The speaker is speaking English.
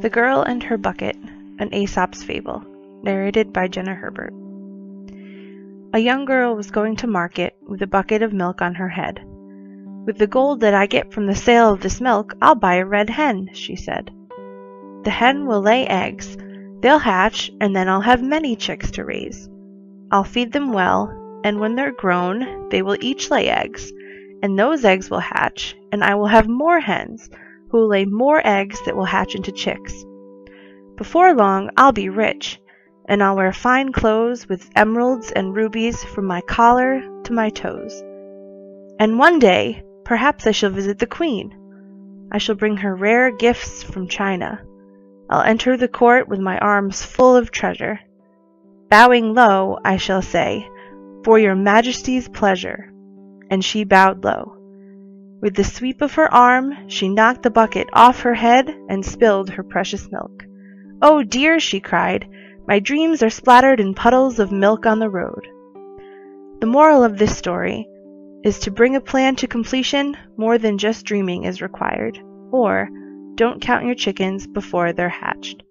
The Girl and Her Bucket, an Aesop's Fable, narrated by Jenna Herbert. A young girl was going to market with a bucket of milk on her head. With the gold that I get from the sale of this milk, I'll buy a red hen, she said. The hen will lay eggs. They'll hatch, and then I'll have many chicks to raise. I'll feed them well, and when they're grown, they will each lay eggs, and those eggs will hatch, and I will have more hens who will lay more eggs that will hatch into chicks. Before long I'll be rich, and I'll wear fine clothes with emeralds and rubies from my collar to my toes. And one day, perhaps I shall visit the Queen. I shall bring her rare gifts from China. I'll enter the court with my arms full of treasure. Bowing low, I shall say, For your Majesty's pleasure. And she bowed low. With the sweep of her arm, she knocked the bucket off her head and spilled her precious milk. Oh dear, she cried, my dreams are splattered in puddles of milk on the road. The moral of this story is to bring a plan to completion, more than just dreaming is required, or don't count your chickens before they're hatched.